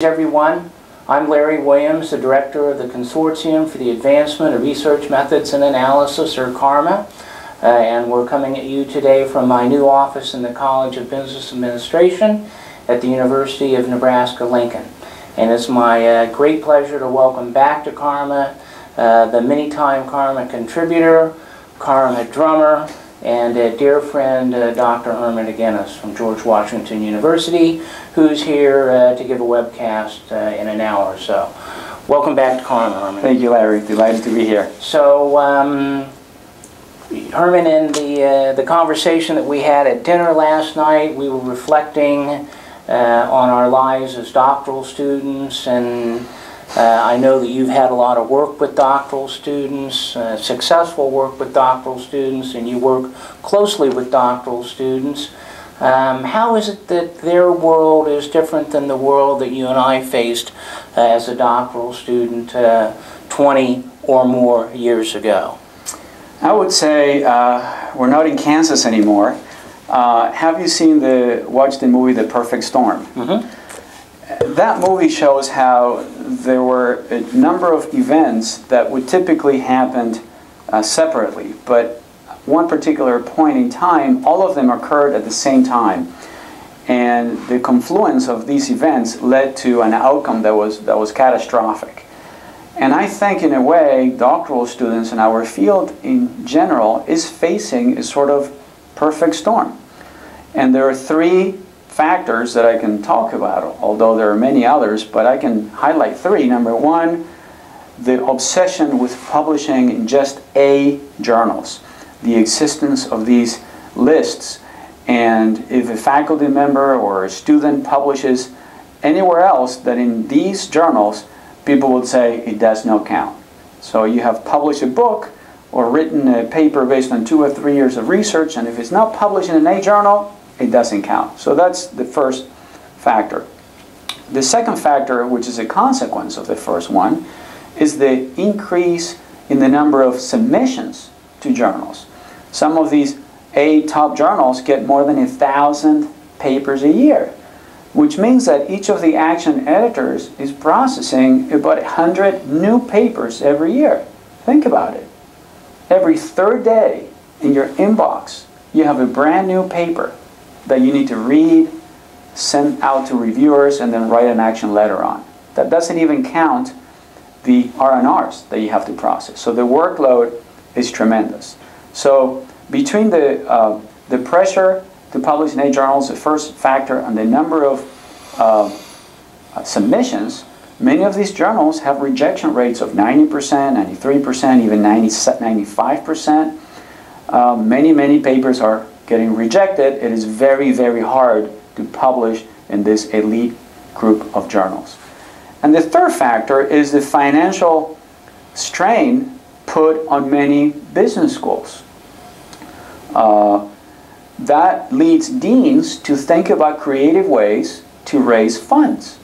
everyone. I'm Larry Williams, the director of the Consortium for the Advancement of Research Methods and Analysis, or CARMA, uh, and we're coming at you today from my new office in the College of Business Administration at the University of Nebraska-Lincoln. And it's my uh, great pleasure to welcome back to CARMA uh, the many-time CARMA contributor, CARMA drummer, and a dear friend, uh, Dr. Herman Aguinis from George Washington University, who's here uh, to give a webcast uh, in an hour or so. Welcome back to CARMA, Ermin. Thank you, Larry. Delighted to be here. So, um, Herman, in the, uh, the conversation that we had at dinner last night, we were reflecting uh, on our lives as doctoral students and uh, I know that you've had a lot of work with doctoral students, uh, successful work with doctoral students, and you work closely with doctoral students. Um, how is it that their world is different than the world that you and I faced uh, as a doctoral student uh, 20 or more years ago? I would say uh, we're not in Kansas anymore. Uh, have you seen the watched the movie The Perfect Storm? Mm -hmm that movie shows how there were a number of events that would typically happen uh, separately, but one particular point in time, all of them occurred at the same time. And the confluence of these events led to an outcome that was, that was catastrophic. And I think, in a way, doctoral students in our field in general is facing a sort of perfect storm. And there are three factors that I can talk about, although there are many others, but I can highlight three. Number one, the obsession with publishing in just A journals, the existence of these lists. And if a faculty member or a student publishes anywhere else that in these journals, people would say it does not count. So you have published a book or written a paper based on two or three years of research, and if it's not published in an A journal, it doesn't count. So that's the first factor. The second factor, which is a consequence of the first one, is the increase in the number of submissions to journals. Some of these A top journals get more than a thousand papers a year, which means that each of the action editors is processing about 100 new papers every year. Think about it. Every third day in your inbox, you have a brand new paper that you need to read, send out to reviewers, and then write an action letter on. That doesn't even count the R&Rs that you have to process. So the workload is tremendous. So between the, uh, the pressure to publish in journals, the first factor, and the number of uh, submissions, many of these journals have rejection rates of 90%, 93%, even 90, 95%. Uh, many, many papers are getting rejected, it is very, very hard to publish in this elite group of journals. And the third factor is the financial strain put on many business schools. Uh, that leads deans to think about creative ways to raise funds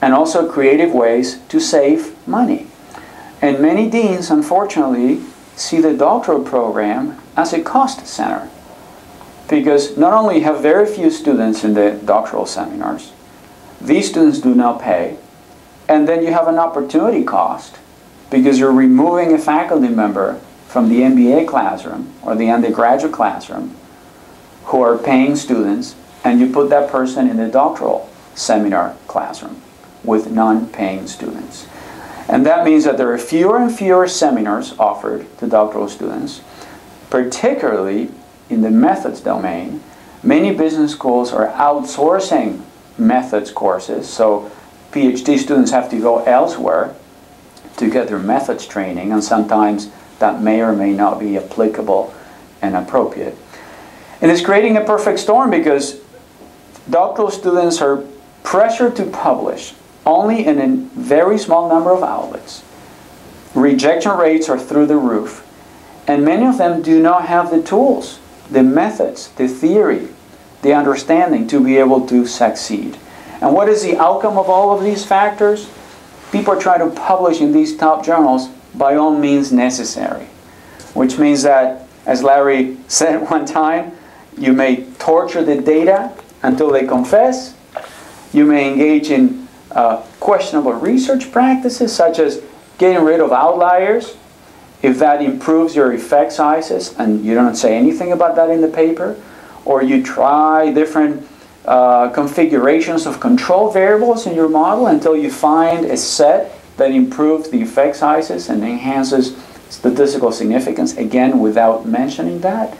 and also creative ways to save money. And many deans, unfortunately, see the doctoral program as a cost center because not only have very few students in the doctoral seminars, these students do not pay, and then you have an opportunity cost because you're removing a faculty member from the MBA classroom or the undergraduate classroom who are paying students and you put that person in the doctoral seminar classroom with non-paying students. And that means that there are fewer and fewer seminars offered to doctoral students, particularly in the methods domain, many business schools are outsourcing methods courses. So PhD students have to go elsewhere to get their methods training, and sometimes that may or may not be applicable and appropriate. And it's creating a perfect storm because doctoral students are pressured to publish only in a very small number of outlets. Rejection rates are through the roof, and many of them do not have the tools the methods, the theory, the understanding to be able to succeed. And what is the outcome of all of these factors? People are trying to publish in these top journals by all means necessary, which means that, as Larry said one time, you may torture the data until they confess. You may engage in uh, questionable research practices, such as getting rid of outliers, if that improves your effect sizes, and you don't say anything about that in the paper, or you try different uh, configurations of control variables in your model until you find a set that improves the effect sizes and enhances statistical significance, again, without mentioning that.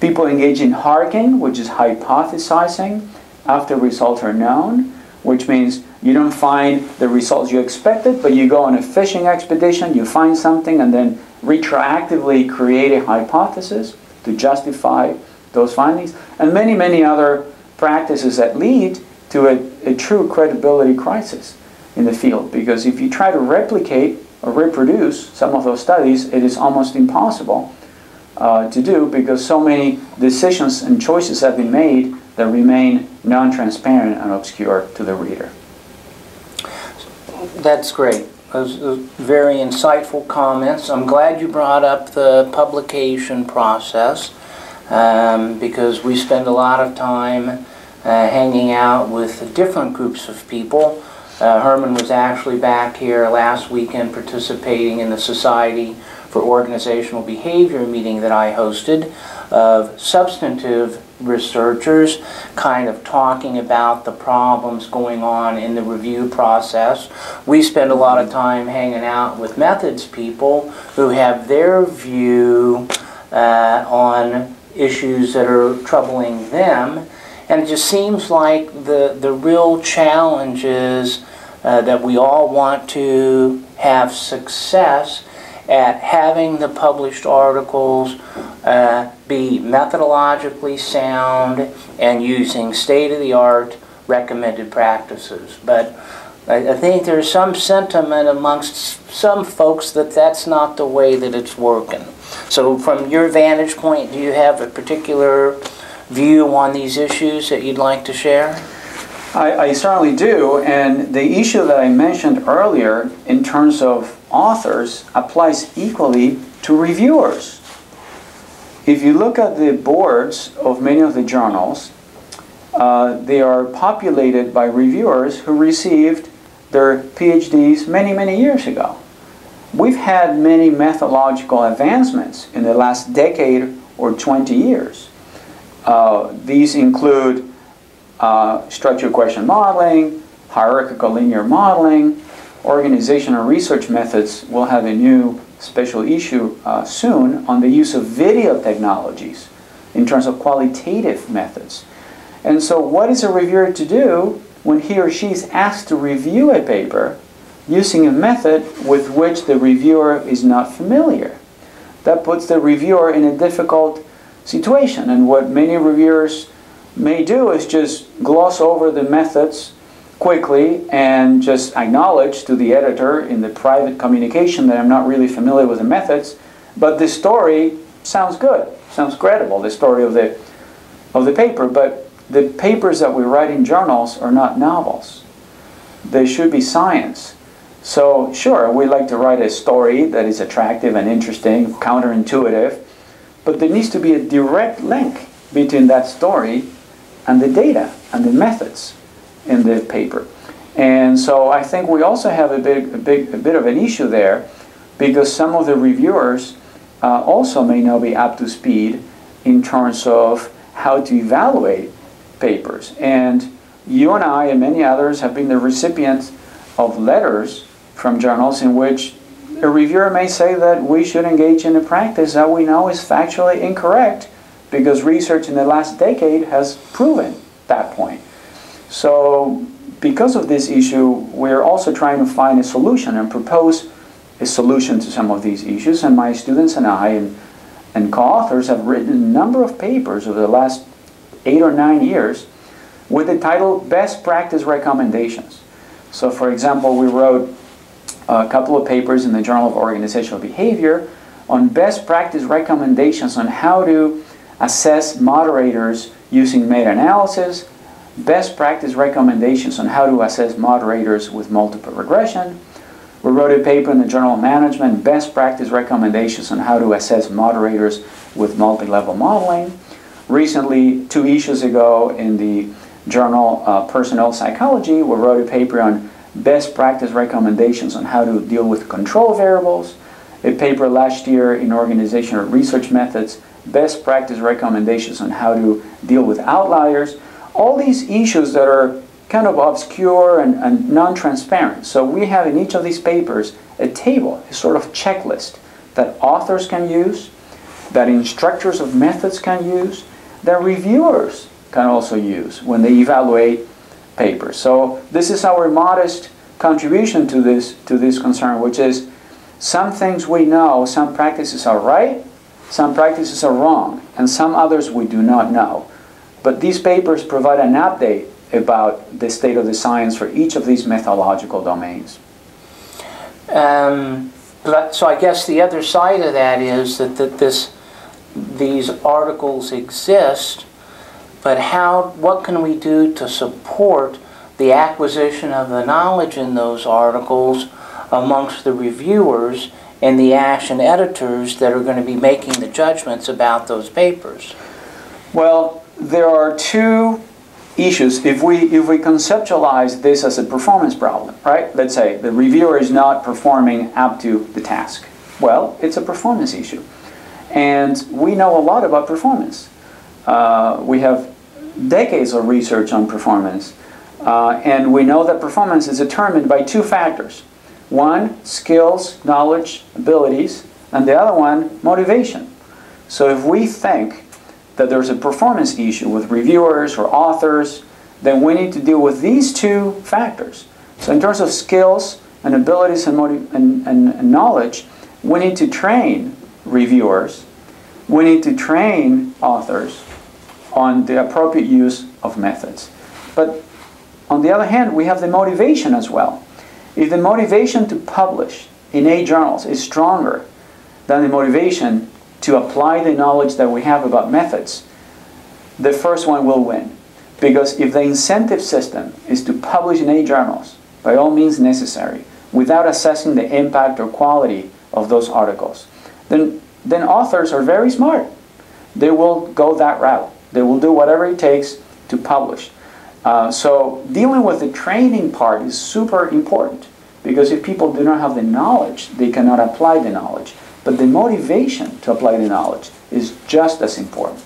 People engage in harking, which is hypothesizing after results are known, which means you don't find the results you expected, but you go on a fishing expedition, you find something, and then retroactively create a hypothesis to justify those findings, and many, many other practices that lead to a, a true credibility crisis in the field. Because if you try to replicate or reproduce some of those studies, it is almost impossible uh, to do because so many decisions and choices have been made that remain non-transparent and obscure to the reader. That's great. Those, very insightful comments. I'm glad you brought up the publication process um, because we spend a lot of time uh, hanging out with different groups of people. Uh, Herman was actually back here last weekend participating in the Society for Organizational Behavior meeting that I hosted of substantive researchers kind of talking about the problems going on in the review process. We spend a lot of time hanging out with methods people who have their view uh, on issues that are troubling them. And it just seems like the, the real challenge is uh, that we all want to have success at having the published articles uh, be methodologically sound and using state-of-the-art recommended practices. But I, I think there's some sentiment amongst some folks that that's not the way that it's working. So from your vantage point, do you have a particular view on these issues that you'd like to share? I, I, certainly do, and the issue that I mentioned earlier in terms of authors applies equally to reviewers. If you look at the boards of many of the journals, uh, they are populated by reviewers who received their PhDs many, many years ago. We've had many methodological advancements in the last decade or 20 years. Uh, these include uh, structural equation modeling, hierarchical linear modeling, organizational research methods will have a new special issue uh, soon on the use of video technologies in terms of qualitative methods. And so what is a reviewer to do when he or she is asked to review a paper using a method with which the reviewer is not familiar? That puts the reviewer in a difficult situation. And what many reviewers may do is just gloss over the methods quickly and just acknowledge to the editor in the private communication that I'm not really familiar with the methods, but the story sounds good, sounds credible, the story of the, of the paper, but the papers that we write in journals are not novels. They should be science. So sure, we like to write a story that is attractive and interesting, counterintuitive, but there needs to be a direct link between that story and the data and the methods in the paper. And so I think we also have a big, a big, a bit of an issue there because some of the reviewers uh, also may not be up to speed in terms of how to evaluate papers. And you and I and many others have been the recipients of letters from journals in which a reviewer may say that we should engage in a practice that we know is factually incorrect because research in the last decade has proven that point. So because of this issue, we're also trying to find a solution and propose a solution to some of these issues. And my students and I and, and co-authors have written a number of papers over the last eight or nine years with the title Best Practice Recommendations. So for example, we wrote a couple of papers in the Journal of Organizational Behavior on best practice recommendations on how to assess moderators using meta-analysis, best practice recommendations on how to assess moderators with multiple regression. We wrote a paper in the Journal of Management, best practice recommendations on how to assess moderators with multi-level modeling. Recently, two issues ago in the journal uh, Personnel Psychology, we wrote a paper on best practice recommendations on how to deal with control variables, a paper last year in organizational research methods, best practice recommendations on how to deal with outliers, all these issues that are kind of obscure and, and non-transparent. So we have in each of these papers a table, a sort of checklist that authors can use, that instructors of methods can use, that reviewers can also use when they evaluate papers. So this is our modest contribution to this, to this concern, which is some things we know, some practices are right, some practices are wrong, and some others we do not know. But these papers provide an update about the state of the science for each of these methodological domains. Um, but, so I guess the other side of that is that, that this, these articles exist, but how, what can we do to support the acquisition of the knowledge in those articles amongst the reviewers and the action editors that are going to be making the judgments about those papers? Well, there are two issues. If we, if we conceptualize this as a performance problem, right? Let's say the reviewer is not performing up to the task. Well, it's a performance issue. And we know a lot about performance. Uh, we have decades of research on performance. Uh, and we know that performance is determined by two factors. One, skills, knowledge, abilities, and the other one, motivation. So if we think that there's a performance issue with reviewers or authors, then we need to deal with these two factors. So in terms of skills and abilities and, and, and, knowledge, we need to train reviewers, we need to train authors on the appropriate use of methods. But on the other hand, we have the motivation as well. If the motivation to publish in A journals is stronger than the motivation to apply the knowledge that we have about methods, the first one will win. Because if the incentive system is to publish in A journals, by all means necessary, without assessing the impact or quality of those articles, then, then authors are very smart. They will go that route. They will do whatever it takes to publish. Uh, so dealing with the training part is super important because if people do not have the knowledge, they cannot apply the knowledge. But the motivation to apply the knowledge is just as important.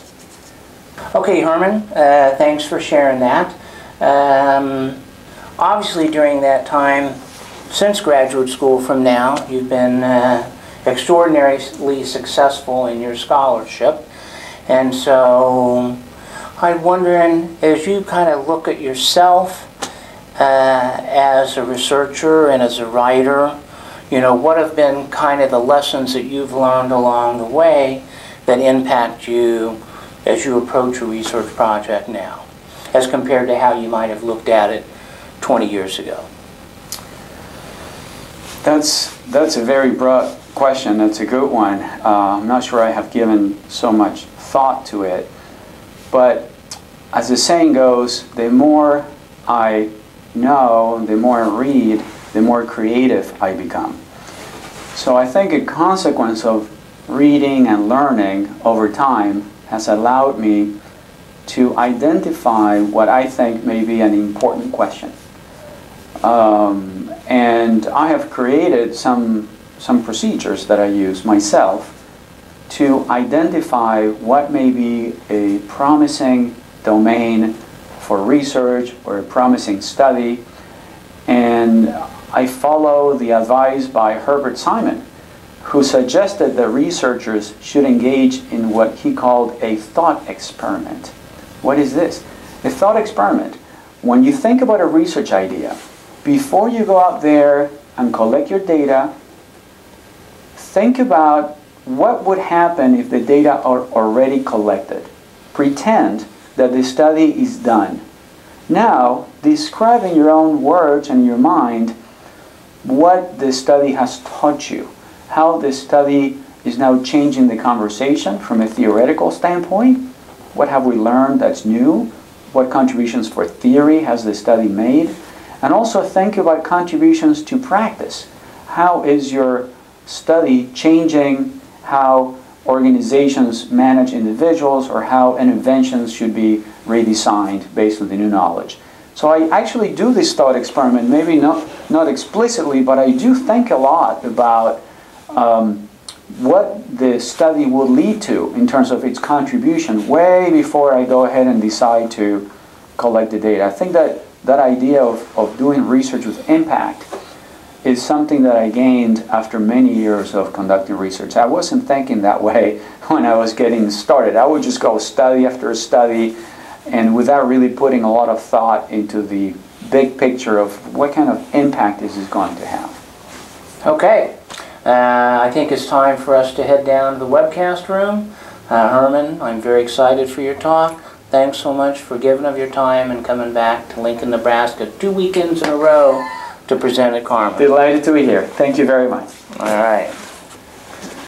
Okay, Herman, uh, thanks for sharing that. Um, obviously, during that time, since graduate school from now, you've been uh, extraordinarily successful in your scholarship. And so I'm wondering, as you kind of look at yourself uh, as a researcher and as a writer, you know, what have been kind of the lessons that you've learned along the way that impact you as you approach a research project now, as compared to how you might have looked at it 20 years ago? That's, that's a very broad question. That's a good one. Uh, I'm not sure I have given so much thought to it. But as the saying goes, the more I know, the more I read, the more creative I become. So I think a consequence of reading and learning over time has allowed me to identify what I think may be an important question. Um, and I have created some, some procedures that I use myself to identify what may be a promising domain for research or a promising study. I follow the advice by Herbert Simon, who suggested that researchers should engage in what he called a thought experiment. What is this? A thought experiment. When you think about a research idea, before you go out there and collect your data, think about what would happen if the data are already collected. Pretend that the study is done. Now, describe in your own words and your mind what the study has taught you, how the study is now changing the conversation from a theoretical standpoint. What have we learned that's new? What contributions for theory has the study made? And also think about contributions to practice. How is your study changing how organizations manage individuals or how interventions should be redesigned based on the new knowledge. So I actually do this thought experiment, maybe not, not explicitly, but I do think a lot about um, what the study will lead to in terms of its contribution way before I go ahead and decide to collect the data. I think that that idea of, of doing research with impact is something that I gained after many years of conducting research. I wasn't thinking that way when I was getting started. I would just go study after study and without really putting a lot of thought into the big picture of what kind of impact this is going to have. Okay, uh, I think it's time for us to head down to the webcast room. Uh, Herman, I'm very excited for your talk. Thanks so much for giving of your time and coming back to Lincoln, Nebraska two weekends in a row to present at CARMA. Delighted to be here. Thank you very much. All right.